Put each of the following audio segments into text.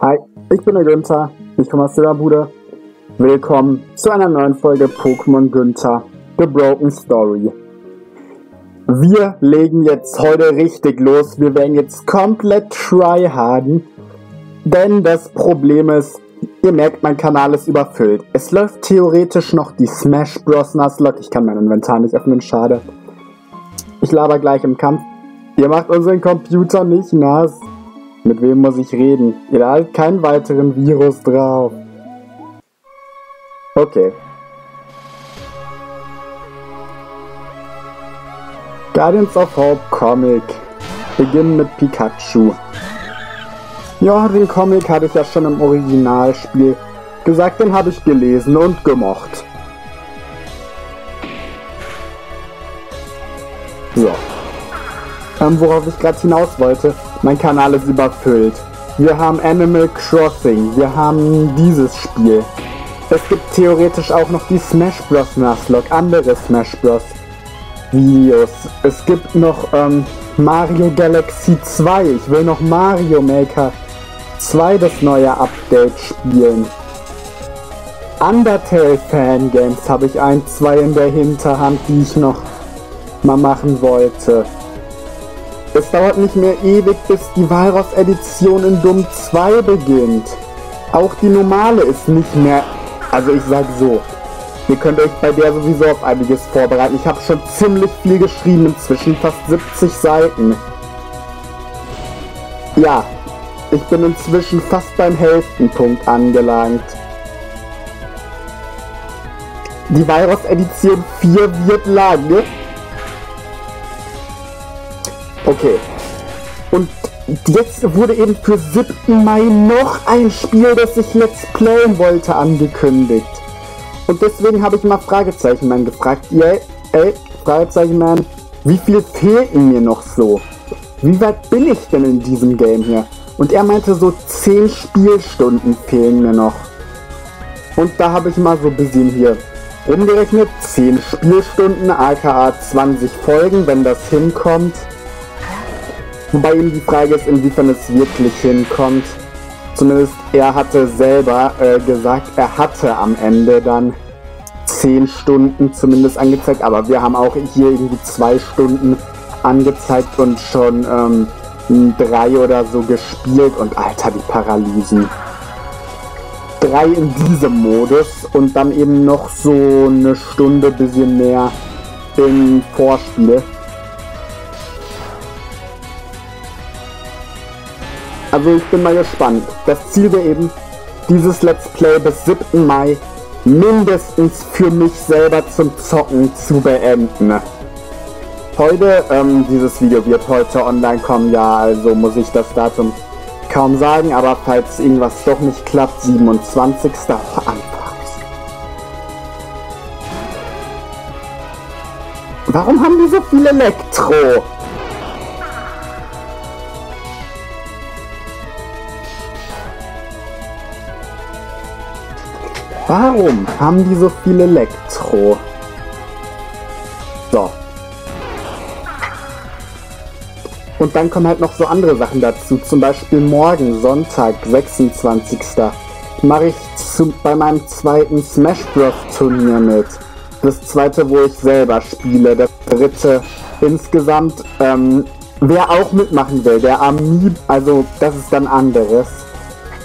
Hi, ich bin der Günther, ich komme aus der Bude. Willkommen zu einer neuen Folge Pokémon Günther, The Broken Story. Wir legen jetzt heute richtig los, wir werden jetzt komplett tryharden, denn das Problem ist, ihr merkt, mein Kanal ist überfüllt. Es läuft theoretisch noch die Smash Bros. Nuzlocke, ich kann mein Inventar nicht öffnen, schade. Ich laber gleich im Kampf. Ihr macht unseren Computer nicht nass. Mit wem muss ich reden? Ihr ladet keinen weiteren Virus drauf. Okay. Guardians of Hope Comic. Beginnen mit Pikachu. Ja, den Comic hatte ich ja schon im Originalspiel gesagt, den habe ich gelesen und gemocht. So. Ähm, worauf ich gerade hinaus wollte, mein Kanal ist überfüllt. Wir haben Animal Crossing, wir haben dieses Spiel. Es gibt theoretisch auch noch die Smash Bros. Nuzlocke, andere Smash Bros. Videos. Es gibt noch ähm, Mario Galaxy 2. Ich will noch Mario Maker 2 das neue Update spielen. Undertale Fangames habe ich ein, zwei in der Hinterhand, die ich noch mal machen wollte. Es dauert nicht mehr ewig, bis die Walross-Edition in Doom 2 beginnt. Auch die normale ist nicht mehr... Also ich sag so, ihr könnt euch bei der sowieso auf einiges vorbereiten. Ich habe schon ziemlich viel geschrieben, inzwischen fast 70 Seiten. Ja, ich bin inzwischen fast beim Hälftenpunkt angelangt. Die Virus Edition 4 wird lang. Okay. Und jetzt wurde eben für 7. Mai noch ein Spiel, das ich Let's Playen wollte, angekündigt. Und deswegen habe ich mal Fragezeichen Man gefragt, ey, ey, Fragezeichen Man, wie viel fehlten mir noch so? Wie weit bin ich denn in diesem Game hier? Und er meinte, so 10 Spielstunden fehlen mir noch. Und da habe ich mal so ein bisschen hier umgerechnet. 10 Spielstunden, aka 20 Folgen, wenn das hinkommt. Wobei eben die Frage ist, inwiefern es wirklich hinkommt. Zumindest er hatte selber äh, gesagt, er hatte am Ende dann 10 Stunden zumindest angezeigt, aber wir haben auch hier irgendwie 2 Stunden angezeigt und schon ähm, drei oder so gespielt und alter, die Paralysen. Drei in diesem Modus und dann eben noch so eine Stunde bisschen mehr im Vorspiel. Also ich bin mal gespannt. Das Ziel wäre eben, dieses Let's Play bis 7. Mai mindestens für mich selber zum Zocken zu beenden. Heute, ähm, dieses Video wird heute online kommen, ja, also muss ich das Datum kaum sagen, aber falls irgendwas doch nicht klappt, 27. Warum haben die so viel Elektro? Warum haben die so viel Elektro? So. Und dann kommen halt noch so andere Sachen dazu. Zum Beispiel morgen, Sonntag, 26. mache ich zu, bei meinem zweiten Smash Bros. Turnier mit. Das zweite, wo ich selber spiele. Das dritte insgesamt. Ähm, wer auch mitmachen will, der Amiib, also das ist dann anderes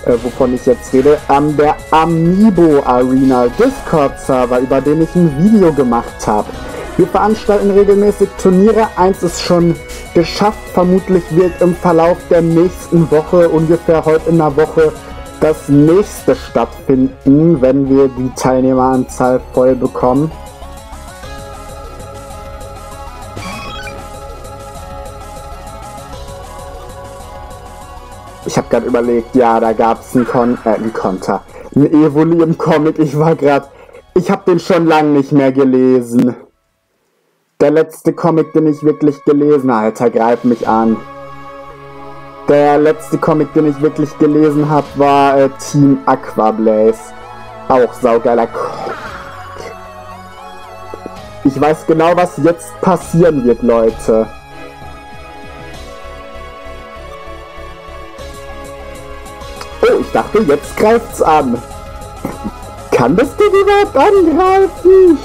äh, wovon ich jetzt rede, ähm, der Amiibo Arena Discord-Server, über den ich ein Video gemacht habe. Wir veranstalten regelmäßig Turniere. Eins ist schon geschafft. Vermutlich wird im Verlauf der nächsten Woche, ungefähr heute in der Woche, das nächste stattfinden, wenn wir die Teilnehmeranzahl voll bekommen. Gerade überlegt, ja, da gab es einen, Kon äh, einen Konter. Ein Evoli im Comic. Ich war gerade. Ich habe den schon lange nicht mehr gelesen. Der letzte Comic, den ich wirklich gelesen habe, Alter, greif mich an. Der letzte Comic, den ich wirklich gelesen habe, war äh, Team Aquablaze. Auch saugeiler Comic. Ich weiß genau, was jetzt passieren wird, Leute. Dachte, jetzt greift's an. Kann das Ding überhaupt angreifen?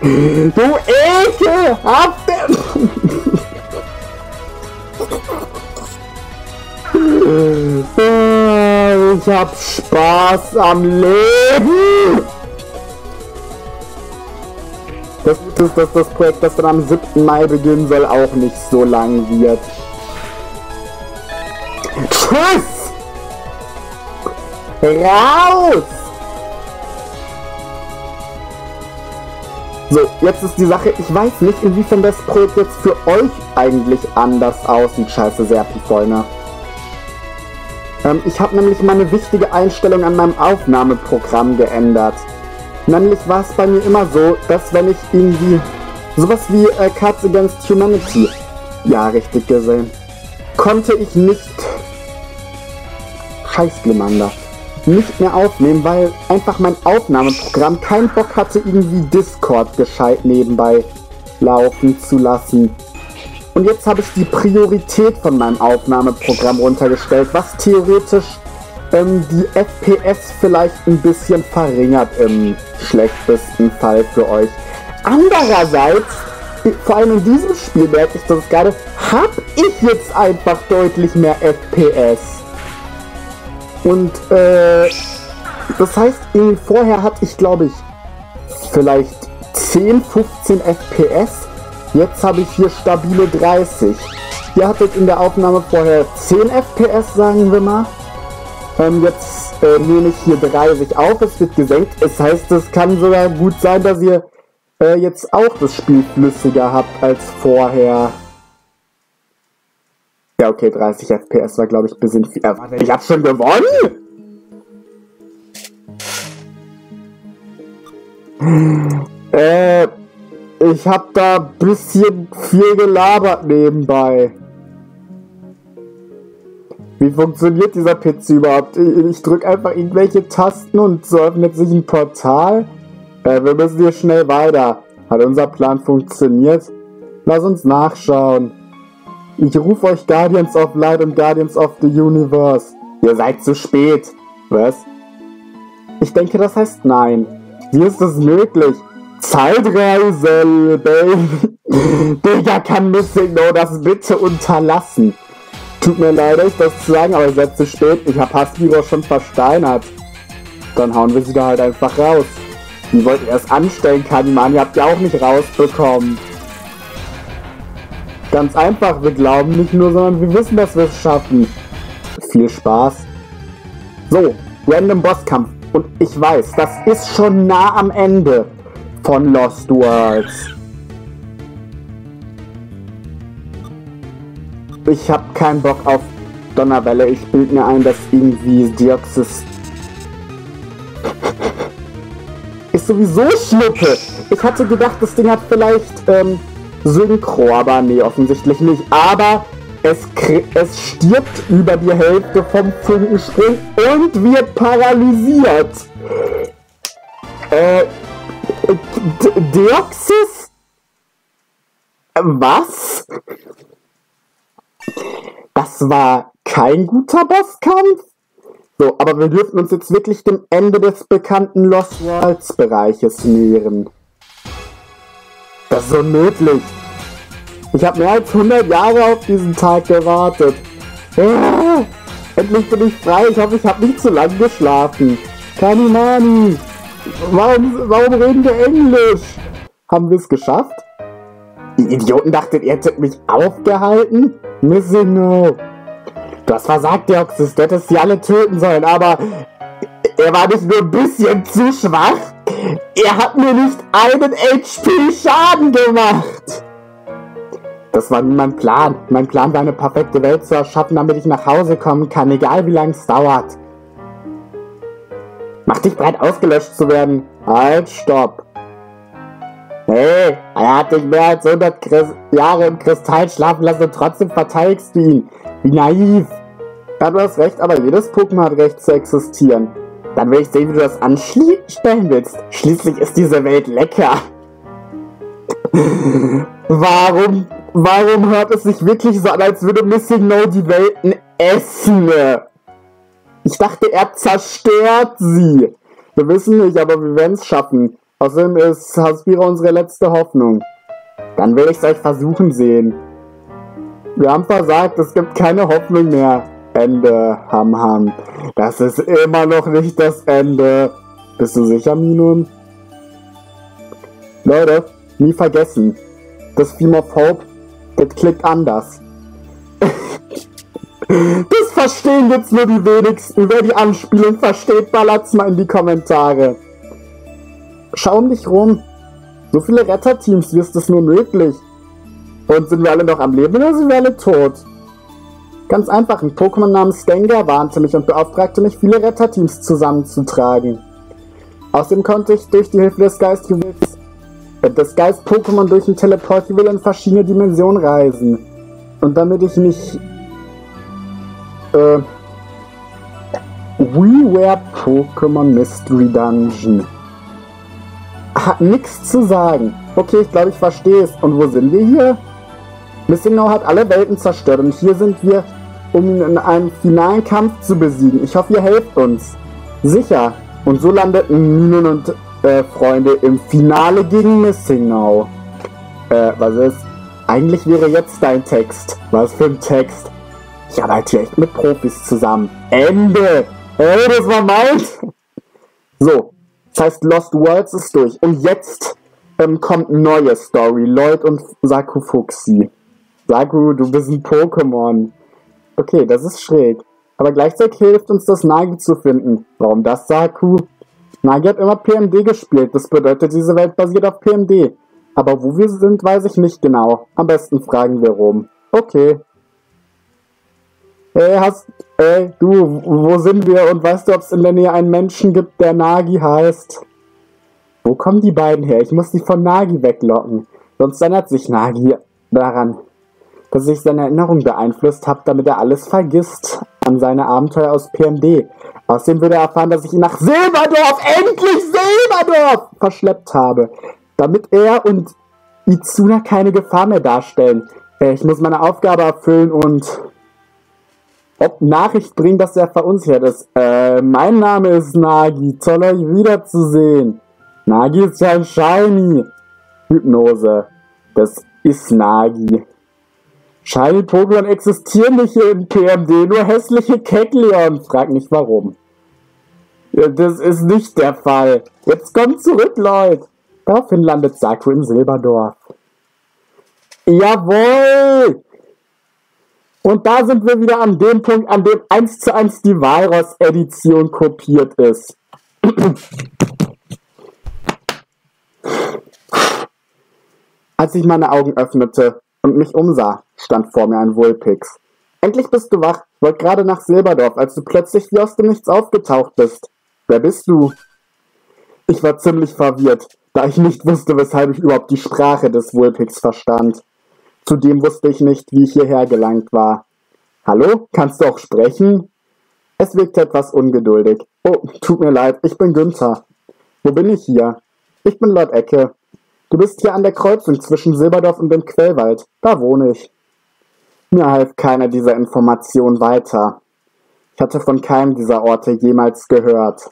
Du ekelhafte... ich hab Spaß am Leben. Gute ist, dass das Projekt, das dann am 7. Mai beginnen soll, auch nicht so lang wird. Tschüss! Raus! So, jetzt ist die Sache, ich weiß nicht, inwiefern das Projekt jetzt für euch eigentlich anders aussieht. Scheiße, Serpi-Freunde. Ähm, ich habe nämlich meine wichtige Einstellung an meinem Aufnahmeprogramm geändert. Nämlich war es bei mir immer so, dass wenn ich irgendwie sowas wie äh, Cards Against Humanity, ja, richtig gesehen, konnte ich nicht Scheiß Glamander nicht mehr aufnehmen, weil einfach mein Aufnahmeprogramm keinen Bock hatte, irgendwie Discord gescheit nebenbei laufen zu lassen. Und jetzt habe ich die Priorität von meinem Aufnahmeprogramm runtergestellt, was theoretisch ähm, die FPS vielleicht ein bisschen verringert im schlechtesten Fall für euch. Andererseits, vor allem in diesem Spiel merke ich das gerade, habe ich jetzt einfach deutlich mehr FPS. Und äh, das heißt, vorher hatte ich glaube ich vielleicht 10, 15 FPS. Jetzt habe ich hier stabile 30. Ihr hattet in der Aufnahme vorher 10 FPS, sagen wir mal. Ähm, jetzt äh, nehme ich hier 30 auf, es wird gesenkt. Es heißt, es kann sogar gut sein, dass ihr äh, jetzt auch das Spiel flüssiger habt als vorher. Ja, okay, 30 FPS war, glaube ich, ein bisschen viel. Äh, ich hab schon gewonnen! Äh, ich hab da ein bisschen viel gelabert nebenbei. Wie funktioniert dieser PC überhaupt? Ich, drücke einfach irgendwelche Tasten und so öffnet sich ein Portal. Äh, wir müssen hier schnell weiter. Hat unser Plan funktioniert? Lass uns nachschauen. Ich rufe euch Guardians of Light und Guardians of the Universe. Ihr seid zu spät. Was? Ich denke, das heißt nein. Wie ist das möglich? Zeitreise, Baby. Digga, kann Missing No das bitte unterlassen? Tut mir leid, euch das zu sagen, aber zu spät. Ich hab Hasbiro schon versteinert. Dann hauen wir sie da halt einfach raus. Wie wollt ihr es anstellen kann? Ihr habt ja auch nicht rausbekommen. Ganz einfach, wir glauben nicht nur, sondern wir wissen, dass wir es schaffen. Viel Spaß. So, Random Bosskampf. Und ich weiß, das ist schon nah am Ende von Lost Worlds. Ich habe keinen Bock auf Donnerwelle. Ich bild mir ein, dass irgendwie Dioxys ist sowieso Schnuppe. Ich hatte gedacht, das Ding hat vielleicht ähm, Synchro, aber nee, offensichtlich nicht. Aber es, es stirbt über die Hälfte vom Funkensprung und wird paralysiert. Äh, Deoxys? Was? Das war kein guter Bosskampf? So, aber wir dürfen uns jetzt wirklich dem Ende des bekannten Lost Worlds Bereiches nähern. Das ist unmöglich. Ich habe mehr als 100 Jahre auf diesen Tag gewartet. Ah, endlich bin ich frei. Ich hoffe, ich habe nicht zu lange geschlafen. Kanimani, warum, warum reden wir Englisch? Haben wir es geschafft? Die Idioten dachten, ihr hättet mich aufgehalten? Missing no. Du hast versagt, Deoxys. Du hättest sie alle töten sollen, aber er war nicht nur ein bisschen zu schwach. Er hat mir nicht einen HP Schaden gemacht. Das war nie mein Plan. Mein Plan war eine perfekte Welt zu erschaffen, damit ich nach Hause kommen kann, egal wie lange es dauert. Mach dich bereit, ausgelöscht zu werden. Halt, stopp. Hey, er hat dich mehr als 100 Chris Jahre im Kristall schlafen lassen und trotzdem verteidigst du ihn. Wie naiv. Ja, du hast recht, aber jedes Pokémon hat Recht zu existieren. Dann will ich sehen, wie du das anstellen willst. Schließlich ist diese Welt lecker. warum, warum hört es sich wirklich so an, als würde Missing No die Welten essen? Ich dachte, er zerstört sie. Wir wissen nicht, aber wir werden es schaffen. Außerdem ist Haspira unsere letzte Hoffnung. Dann will ich es euch versuchen sehen. Wir haben versagt, es gibt keine Hoffnung mehr. Ende, Ham Ham. Das ist immer noch nicht das Ende. Bist du sicher, Minun? Leute, nie vergessen. Das Theme of Hope, das klickt anders. das verstehen jetzt nur die wenigsten. Wer die Anspielung versteht, ballert's mal in die Kommentare. Schau um dich rum. So viele Retterteams, wie ist das nur möglich? Und sind wir alle noch am Leben oder sind wir alle tot? Ganz einfach, ein Pokémon namens Gengar warnte mich und beauftragte mich, viele Retterteams zusammenzutragen. Außerdem konnte ich durch die Hilfe des Geist-Juwels äh, Geist-Pokémon durch ein Teleport-Juwel in verschiedene Dimensionen reisen. Und damit ich nicht äh, WiiWare Pokémon Mystery Dungeon. Hat nichts zu sagen. Okay, ich glaube, ich verstehe es. Und wo sind wir hier? Missing Now hat alle Welten zerstört und hier sind wir, um ihn in einem finalen Kampf zu besiegen. Ich hoffe, ihr helft uns. Sicher. Und so landeten Minun und äh, Freunde im Finale gegen Missing Now. Äh, was ist? Eigentlich wäre jetzt dein Text. Was für ein Text? Ich arbeite hier echt mit Profis zusammen. Ende! Ey, das war meins! So, das heißt Lost Worlds ist durch. Und jetzt ähm, kommt neue Story. Lloyd und Saku Fuxi. Saku, du bist ein Pokémon. Okay, das ist schräg. Aber gleichzeitig hilft uns das Nagi zu finden. Warum das, Saku? Nagi hat immer PMD gespielt. Das bedeutet, diese Welt basiert auf PMD. Aber wo wir sind, weiß ich nicht genau. Am besten fragen wir rum. Okay. Hey, hast, ey, du, wo sind wir und weißt du, ob es in der Nähe einen Menschen gibt, der Nagi heißt? Wo kommen die beiden her? Ich muss die von Nagi weglocken. Sonst erinnert sich Nagi daran dass ich seine Erinnerung beeinflusst habe, damit er alles vergisst an seine Abenteuer aus PMD. Außerdem würde er erfahren, dass ich ihn nach Silberdorf, endlich Silberdorf, verschleppt habe, damit er und Izuna keine Gefahr mehr darstellen. Ich muss meine Aufgabe erfüllen und Nachricht bringen, dass er verunsichert ist. Äh, mein Name ist Nagi, toll euch wiederzusehen. Nagi ist ja ein Shiny. Hypnose. Das ist Nagi. Shiny-Pokémon existieren nicht hier in PMD, nur hässliche Kekleon. Frag nicht warum. Ja, das ist nicht der Fall. Jetzt kommt zurück, Leute. Daraufhin landet Saku in Silberdorf. Jawohl! Und da sind wir wieder an dem Punkt, an dem 1 zu 1 die Virus-Edition kopiert ist. Als ich meine Augen öffnete, und mich umsah, stand vor mir ein Wulpix. Endlich bist du wach. Ich wollte gerade nach Silberdorf, als du plötzlich wie aus dem Nichts aufgetaucht bist. Wer bist du? Ich war ziemlich verwirrt, da ich nicht wusste, weshalb ich überhaupt die Sprache des Wulpix verstand. Zudem wusste ich nicht, wie ich hierher gelangt war. Hallo, kannst du auch sprechen? Es wirkte etwas ungeduldig. Oh, tut mir leid, ich bin Günther. Wo bin ich hier? Ich bin Lord Ecke. Du bist hier an der Kreuzung zwischen Silberdorf und dem Quellwald. Da wohne ich. Mir half keiner dieser Information weiter. Ich hatte von keinem dieser Orte jemals gehört.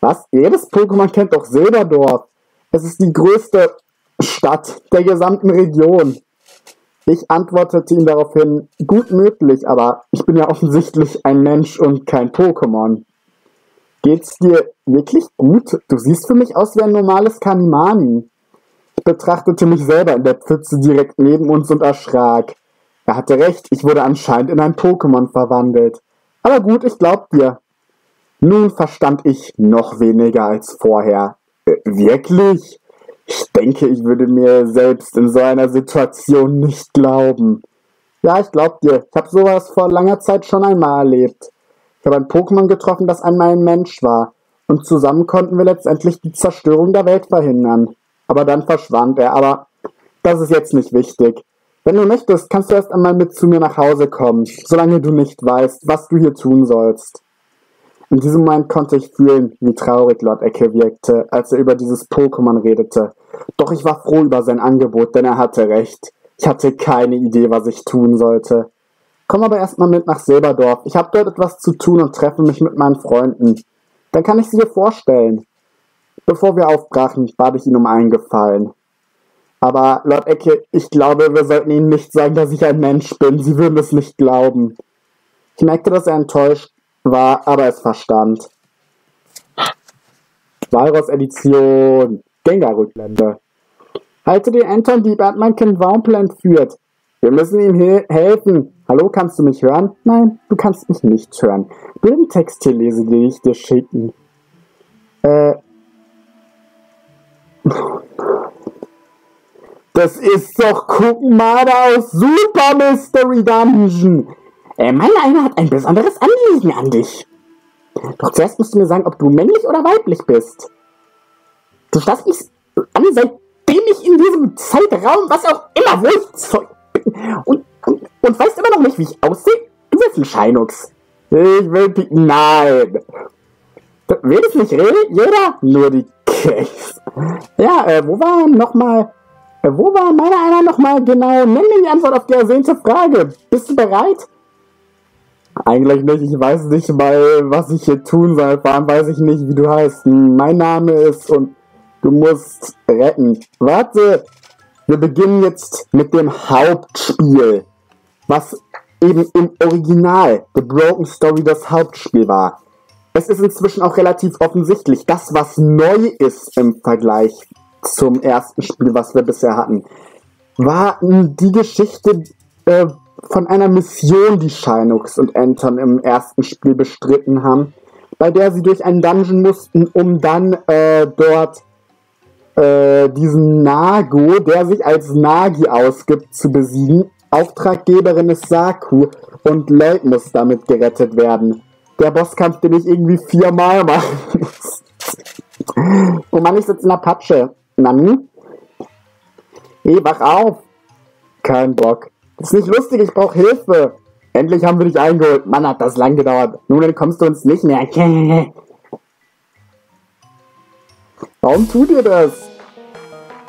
Was? Jedes Pokémon kennt doch Silberdorf. Es ist die größte Stadt der gesamten Region. Ich antwortete ihm daraufhin, gut möglich, aber ich bin ja offensichtlich ein Mensch und kein Pokémon. Geht's dir wirklich gut? Du siehst für mich aus wie ein normales Kanimani. Ich betrachtete mich selber in der Pfütze direkt neben uns und erschrak. Er hatte recht, ich wurde anscheinend in ein Pokémon verwandelt. Aber gut, ich glaub dir. Nun verstand ich noch weniger als vorher. Äh, wirklich? Ich denke, ich würde mir selbst in so einer Situation nicht glauben. Ja, ich glaub dir. Ich habe sowas vor langer Zeit schon einmal erlebt. Ich habe ein Pokémon getroffen, das einmal ein Mensch war. Und zusammen konnten wir letztendlich die Zerstörung der Welt verhindern aber dann verschwand er. Aber das ist jetzt nicht wichtig. Wenn du möchtest, kannst du erst einmal mit zu mir nach Hause kommen, solange du nicht weißt, was du hier tun sollst. In diesem Moment konnte ich fühlen, wie traurig Lord Ecke wirkte, als er über dieses Pokémon redete. Doch ich war froh über sein Angebot, denn er hatte recht. Ich hatte keine Idee, was ich tun sollte. Komm aber erstmal mit nach Silberdorf. Ich habe dort etwas zu tun und treffe mich mit meinen Freunden. Dann kann ich sie dir vorstellen. Bevor wir aufbrachen, bat ich ihn um einen Gefallen. Aber Lord Ecke, ich glaube, wir sollten ihnen nicht sagen, dass ich ein Mensch bin. Sie würden es nicht glauben. Ich merkte, dass er enttäuscht war, aber es verstand. Walross-Edition. Gengar-Rückblende. Halte den Anton, die Batman Kind Waumple führt. Wir müssen ihm he helfen. Hallo, kannst du mich hören? Nein, du kannst mich nicht hören. Den Text hier lese, den ich dir schicken. Äh. Das ist doch Kuckenmarder aus Super Mystery Dungeon. Äh, meine eine hat ein besonderes Anliegen an dich. Doch zuerst musst du mir sagen, ob du männlich oder weiblich bist. Du starrst mich an, seitdem ich in diesem Zeitraum, was auch immer, wo ich Zeug bin. Und, und, und weißt immer noch nicht, wie ich aussehe? Du bist ein Scheinux. Ich will picken. Nein. Will es nicht reden? Jeder? Nur die Case. Ja, äh, wo war nochmal wo war meiner einer nochmal genau? Nenn mir die Antwort auf die ersehnte Frage. Bist du bereit? Eigentlich nicht. Ich weiß nicht mal, was ich hier tun soll. Vor allem weiß ich nicht, wie du heißt. Mein Name ist und du musst retten. Warte. Wir beginnen jetzt mit dem Hauptspiel. Was eben im Original The Broken Story das Hauptspiel war. Es ist inzwischen auch relativ offensichtlich, das, was neu ist im Vergleich zum ersten Spiel, was wir bisher hatten, war die Geschichte äh, von einer Mission, die Shinux und Anton im ersten Spiel bestritten haben, bei der sie durch einen Dungeon mussten, um dann äh, dort äh, diesen Nago, der sich als Nagi ausgibt, zu besiegen. Auftraggeberin ist Saku und Lloyd muss damit gerettet werden. Der Bosskampf, den ich irgendwie viermal machen muss. oh Mann, ich sitze in der Patsche. Mann. Hey, wach auf. Kein Bock. Das ist nicht lustig, ich brauche Hilfe. Endlich haben wir dich eingeholt. Mann, hat das lang gedauert. Nun entkommst du uns nicht mehr. Warum tut ihr das?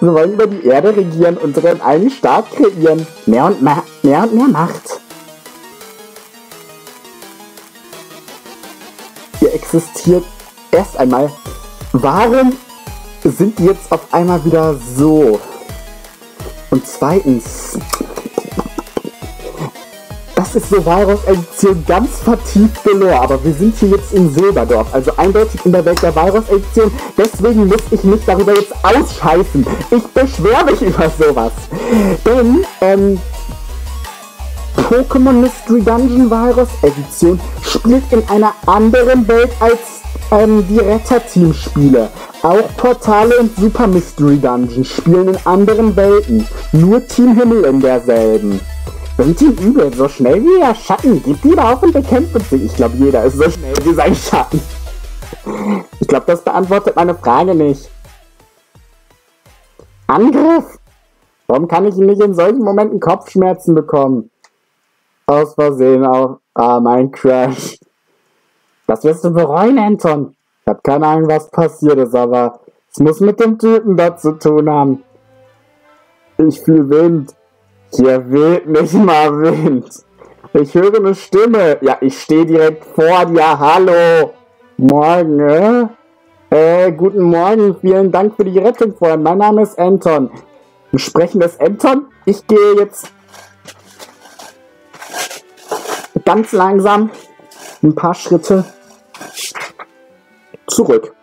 Wir wollen über die Erde regieren, unseren eigenen Staat kreieren. Mehr und mehr, mehr und mehr Macht. Ihr existiert erst einmal. Warum sind die jetzt auf einmal wieder so. Und zweitens, das ist so Virus-Edition ganz vertieft Lore, aber wir sind hier jetzt in Silberdorf, also eindeutig in der Welt der Virus-Edition, deswegen muss ich mich darüber jetzt ausscheißen. Ich beschwere mich über sowas. Denn, ähm, Pokémon Mystery Dungeon Virus Edition spielt in einer anderen Welt als ähm, die Retter-Team-Spiele. Auch Portale und Super Mystery Dungeon spielen in anderen Welten, nur Team Himmel in derselben. Sind die übel, so schnell wie der Schatten, gibt lieber auf und bekämpft sie. Ich glaube, jeder ist so schnell wie sein Schatten. Ich glaube, das beantwortet meine Frage nicht. Angriff! Warum kann ich nicht in solchen Momenten Kopfschmerzen bekommen? Aus Versehen auf. Ah, mein Crash. Das wirst du bereuen, Anton. Ich habe keine Ahnung, was passiert ist, aber es muss mit dem Typen da zu tun haben. Ich fühle Wind. Hier weht nicht mal Wind. Ich höre eine Stimme. Ja, ich stehe direkt vor dir. Hallo. Morgen, äh? Äh, guten Morgen. Vielen Dank für die Rettung vorhin. Mein Name ist Anton. Ein sprechendes Anton. Ich gehe jetzt ganz langsam ein paar Schritte zurück.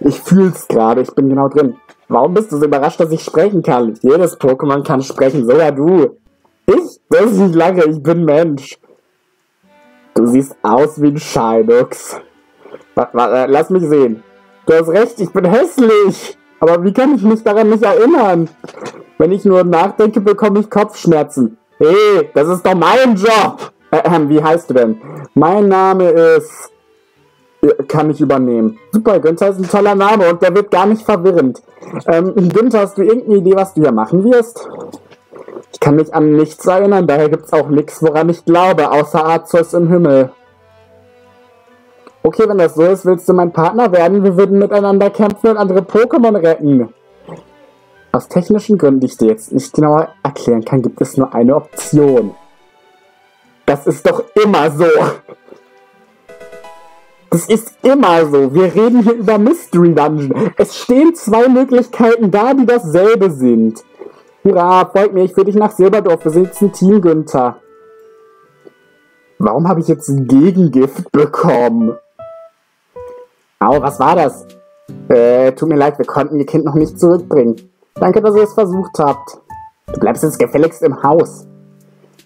Ich fühl's gerade, ich bin genau drin. Warum bist du so überrascht, dass ich sprechen kann? Jedes Pokémon kann sprechen, sogar du. Ich? Das ist nicht lange, ich bin Mensch. Du siehst aus wie ein Scheinux. Lass mich sehen. Du hast recht, ich bin hässlich. Aber wie kann ich mich daran nicht erinnern? Wenn ich nur nachdenke, bekomme ich Kopfschmerzen. Hey, das ist doch mein Job. Äh, wie heißt du denn? Mein Name ist... Kann ich übernehmen. Super, Günther ist ein toller Name und der wird gar nicht verwirrend. Ähm, Günther, hast du irgendeine Idee, was du hier machen wirst? Ich kann mich an nichts erinnern, daher gibt es auch nichts, woran ich glaube, außer Azos im Himmel. Okay, wenn das so ist, willst du mein Partner werden? Wir würden miteinander kämpfen und andere Pokémon retten. Aus technischen Gründen, die ich dir jetzt nicht genauer erklären kann, gibt es nur eine Option. Das ist doch immer so. Das ist immer so. Wir reden hier über Mystery Dungeon. Es stehen zwei Möglichkeiten da, die dasselbe sind. Hurra, freut mich, ich führe dich nach Silberdorf. Ein Team, Günther. Warum habe ich jetzt ein Gegengift bekommen? Au, was war das? Äh, tut mir leid, wir konnten Ihr Kind noch nicht zurückbringen. Danke, dass ihr es versucht habt. Du bleibst jetzt gefälligst im Haus.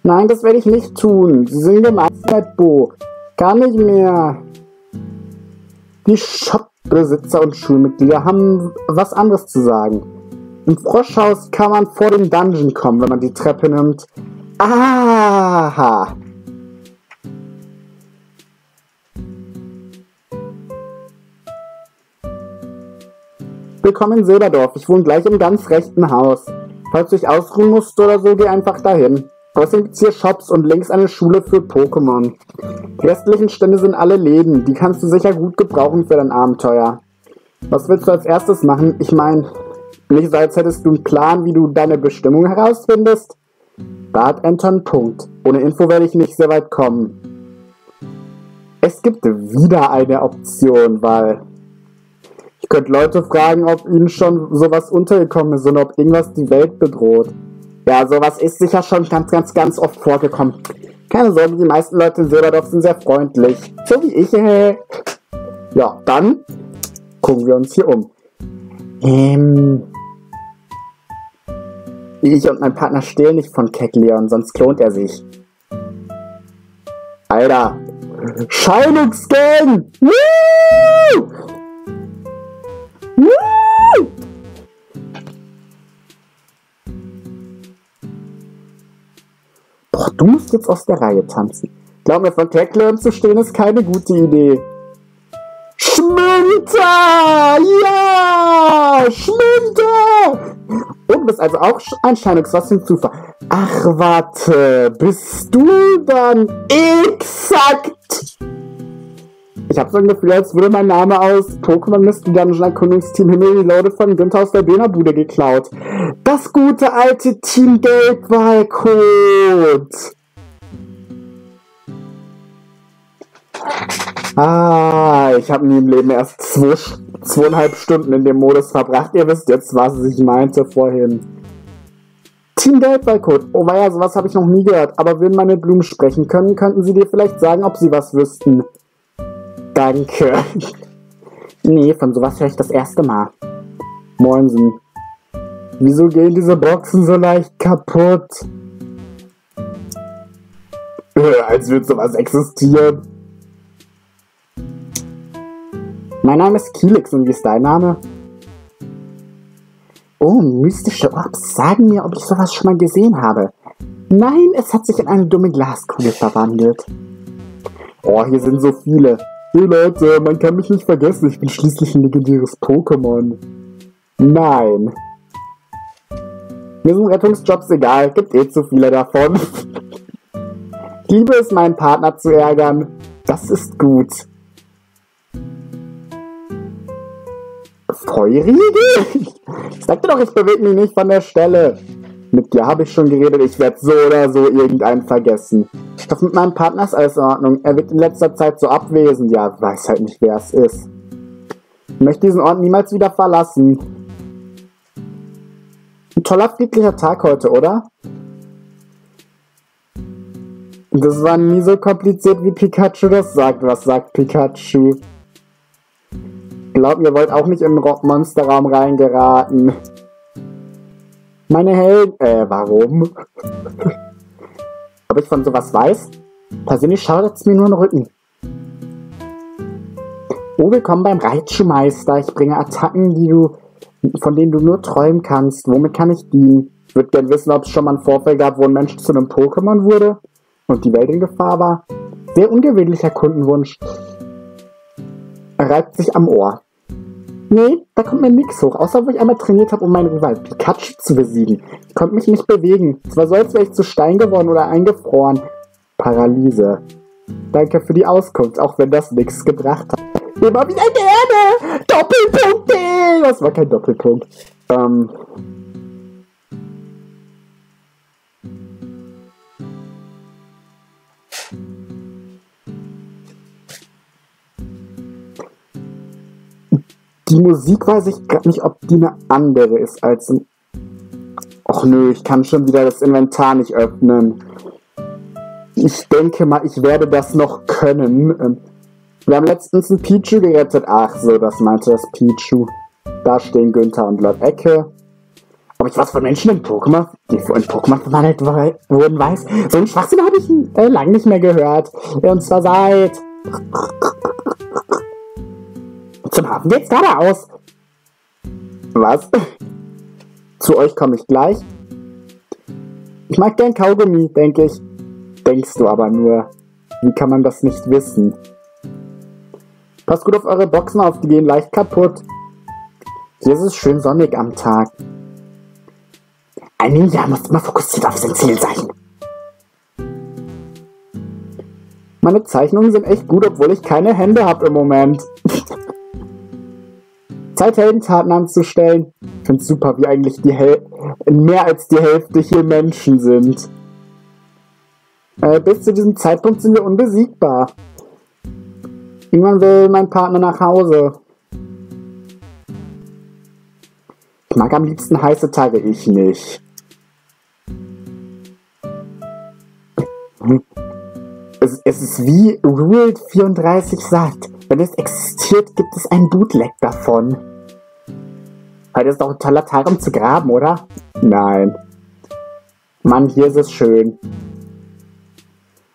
Nein, das werde ich nicht tun. Sie sind gemein, Bo. Gar nicht mehr. Die Shopbesitzer und Schulmitglieder haben was anderes zu sagen. Im Froschhaus kann man vor den Dungeon kommen, wenn man die Treppe nimmt. Aha! Willkommen in Silberdorf. Ich wohne gleich im ganz rechten Haus. Falls du dich ausruhen musst oder so, geh einfach dahin. Außerdem gibt's hier Shops und links eine Schule für Pokémon. Die restlichen Stände sind alle Läden. Die kannst du sicher gut gebrauchen für dein Abenteuer. Was willst du als erstes machen? Ich meine, nicht so als hättest du einen Plan, wie du deine Bestimmung herausfindest. Bart Anton Punkt. Ohne Info werde ich nicht sehr weit kommen. Es gibt wieder eine Option, weil ich könnte Leute fragen, ob ihnen schon sowas untergekommen ist und ob irgendwas die Welt bedroht. Ja, sowas ist sicher schon ganz, ganz, ganz oft vorgekommen. Keine Sorge, die meisten Leute in Silberdorf sind sehr freundlich. So wie ich. Äh. Ja, dann gucken wir uns hier um. Ähm. Ich und mein Partner stehlen nicht von Keckleon, sonst klont er sich. Alter. Scheidungsgang! Woo! Du musst jetzt aus der Reihe tanzen. Glaub mir, von Cracklearn zu stehen ist keine gute Idee. Schminter! Ja! Schminter! Und bist also auch ein Scheinux, was hinzufügen. Ach, warte. Bist du dann exakt ich habe so ein Gefühl, als würde mein Name aus Pokémon Mystery Dungeon Erkundungsteam Himmel Reloaded von Günther aus der Dönerbude geklaut. Das gute alte Team Geldwahlcode. Ah, ich habe nie im Leben erst zwei, zweieinhalb Stunden in dem Modus verbracht. Ihr wisst jetzt, was ich meinte vorhin. Team Geldwahlcode. Oh weia, sowas habe ich noch nie gehört. Aber wenn meine Blumen sprechen können, könnten sie dir vielleicht sagen, ob sie was wüssten. Danke. nee, von sowas höre ich das erste Mal. Moinsen. Wieso gehen diese Boxen so leicht kaputt? Äh, als würde sowas existieren. Mein Name ist Kielix und wie ist dein Name? Oh, mystische Orbs sagen mir, ob ich sowas schon mal gesehen habe. Nein, es hat sich in eine dumme Glaskugel verwandelt. Oh, hier sind so viele. Hey Leute, man kann mich nicht vergessen, ich bin schließlich ein legendäres Pokémon. Nein. Mir sind Rettungsjobs egal, gibt eh zu viele davon. ich liebe es, meinen Partner zu ärgern. Das ist gut. Feurige? Ich sagte doch, ich bewege mich nicht von der Stelle. Mit dir habe ich schon geredet, ich werde so oder so irgendeinen vergessen. Das mit meinem Partner ist alles in Ordnung. Er wird in letzter Zeit so abwesend. Ja, weiß halt nicht, wer es ist. Ich möchte diesen Ort niemals wieder verlassen. Ein toller, friedlicher Tag heute, oder? Das war nie so kompliziert, wie Pikachu das sagt. Was sagt Pikachu? Glaubt, ihr wollt auch nicht den Monsterraum reingeraten. Meine Helden. Äh, warum? Ob ich von sowas weiß? Persönlich schadet es mir nur den Rücken. Oh, willkommen beim Reitschmeister. Ich bringe Attacken, die du, von denen du nur träumen kannst. Womit kann ich dienen? Ich würde gerne wissen, ob es schon mal einen Vorfall gab, wo ein Mensch zu einem Pokémon wurde und die Welt in Gefahr war. Sehr ungewöhnlicher Kundenwunsch. Er reibt sich am Ohr. Nee, da kommt mir nichts hoch, außer wo ich einmal trainiert habe, um meinen Rival Pikachu zu besiegen. Ich konnte mich nicht bewegen. Es war so, als wäre ich zu Stein geworden oder eingefroren. Paralyse. Danke für die Auskunft, auch wenn das nichts gebracht hat. Immer wieder gerne! Doppelpunkt! Das war kein Doppelpunkt. Ähm. Die Musik weiß ich gerade nicht, ob die eine andere ist als ein. Och nö, ich kann schon wieder das Inventar nicht öffnen. Ich denke mal, ich werde das noch können. Ähm, wir haben letztens einen Pichu gerettet. Ach so, das meinte das Pichu. Da stehen Günther und Lord Ecke. Ob ich was von Menschen in Pokémon, die in Pokémon verwandelt wurden, weiß? So einen Schwachsinn habe ich äh, lange nicht mehr gehört. Und zwar seit... Zum Hafen geht's geradeaus. Was? Zu euch komme ich gleich. Ich mag gern Kaugummi, denke ich. Denkst du aber nur. Wie kann man das nicht wissen? Passt gut auf eure Boxen auf, die gehen leicht kaputt. Hier ist es schön sonnig am Tag. Ein Ninja muss immer fokussiert auf sein Ziel sein. Meine Zeichnungen sind echt gut, obwohl ich keine Hände habe im Moment. Zeit, Heldentaten anzustellen. Ich finde super, wie eigentlich die Hel mehr als die Hälfte hier Menschen sind. Äh, bis zu diesem Zeitpunkt sind wir unbesiegbar. Irgendwann will mein Partner nach Hause. Ich mag am liebsten heiße Tage, ich nicht. Es, es ist wie Rule 34 sagt. Wenn es existiert, gibt es einen Bootleg davon. Heute ist doch ein toller um zu graben, oder? Nein. Mann, hier ist es schön.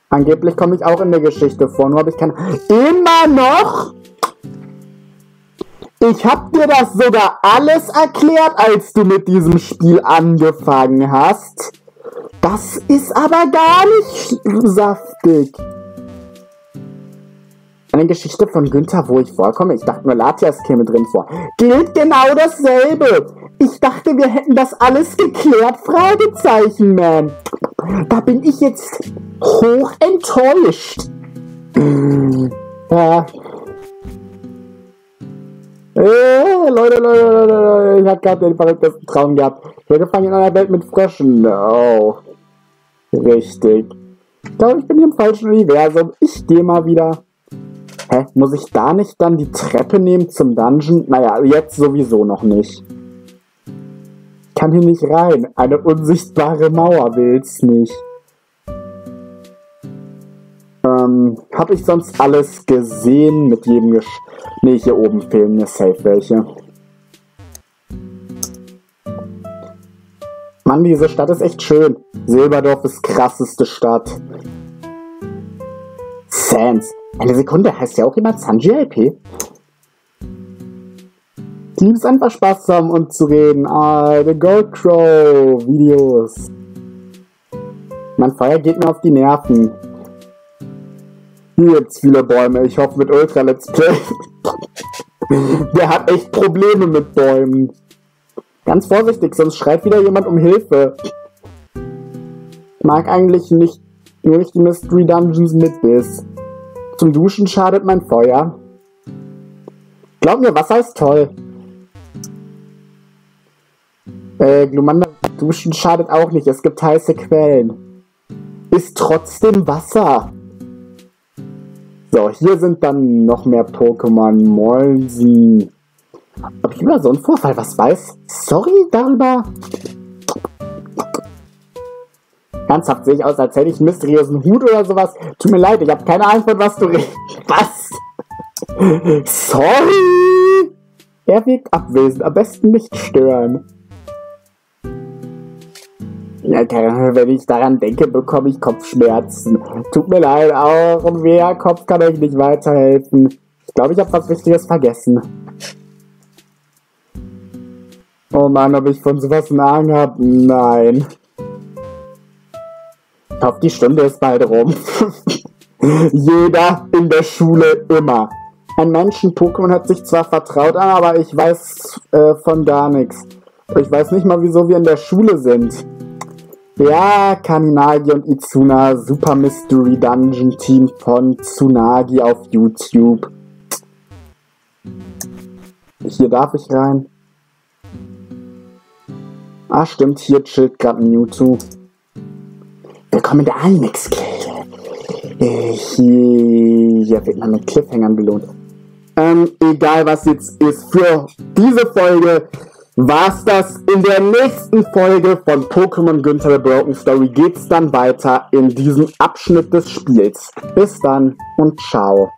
Angeblich komme ich auch in der Geschichte vor, nur habe ich keine... Immer noch? Ich habe dir das sogar alles erklärt, als du mit diesem Spiel angefangen hast. Das ist aber gar nicht saftig. Eine Geschichte von Günther, wo ich vorkomme. Ich dachte nur, Latias käme drin vor. Gilt genau dasselbe. Ich dachte, wir hätten das alles geklärt. Fragezeichen, man. Da bin ich jetzt hoch enttäuscht. Ja. Äh, Leute, Leute, Leute, Leute, ich hab gerade den verrücktesten Traum gehabt. Werde gefangen in einer Welt mit Fröschen. Oh. Richtig. Ich glaube, ich bin hier im falschen Universum. Ich gehe mal wieder. Hä? Muss ich da nicht dann die Treppe nehmen zum Dungeon? Naja, jetzt sowieso noch nicht. Ich kann hier nicht rein. Eine unsichtbare Mauer will's nicht. Ähm, hab ich sonst alles gesehen mit jedem Gesch... Ne, hier oben fehlen mir safe welche. Mann, diese Stadt ist echt schön. Silberdorf ist krasseste Stadt. Sans. Eine Sekunde, heißt ja auch jemand Sanji LP? Die einfach Spaß haben und zu reden. Ah, The Gold Crow Videos. Mein Feuer geht mir auf die Nerven. Hier gibt's viele Bäume. Ich hoffe mit Ultra Let's Play. Der hat echt Probleme mit Bäumen. Ganz vorsichtig, sonst schreit wieder jemand um Hilfe. Ich mag eigentlich nicht, nur nicht die Mystery Dungeons mit Biss. Zum Duschen schadet mein Feuer. Glaub mir, Wasser ist toll. Äh, Glumanda, Duschen schadet auch nicht. Es gibt heiße Quellen. Ist trotzdem Wasser. So, hier sind dann noch mehr Pokémon. Molsen. Ob ich über so einen Vorfall was weiß? Sorry darüber. Ernsthaft sehe ich aus, als hätte ich einen mysteriösen Hut oder sowas. Tut mir leid, ich habe keine Ahnung, von was du redest. Was? Sorry! Er wirkt abwesend. Am besten nicht stören. Wenn ich daran denke, bekomme ich Kopfschmerzen. Tut mir leid, auch ein Wehrkopf kann euch nicht weiterhelfen. Ich glaube, ich habe was Wichtiges vergessen. Oh Mann, ob ich von sowas einen Ahnung habe? Nein. Hoffe, die Stunde ist bald rum. Jeder in der Schule immer. Ein Menschen-Pokémon hört sich zwar vertraut an, aber ich weiß äh, von gar nichts. Ich weiß nicht mal, wieso wir in der Schule sind. Ja, Kaninagi und Izuna, Super Mystery Dungeon Team von Tsunagi auf YouTube. Hier darf ich rein. Ah, stimmt, hier chillt gerade Mewtwo. Willkommen in der Almex-Gilde. Äh, hier wird man mit Cliffhangern belohnt. Ähm, egal was jetzt ist, für diese Folge war's das. In der nächsten Folge von Pokémon Günther The Broken Story geht's dann weiter in diesem Abschnitt des Spiels. Bis dann und ciao.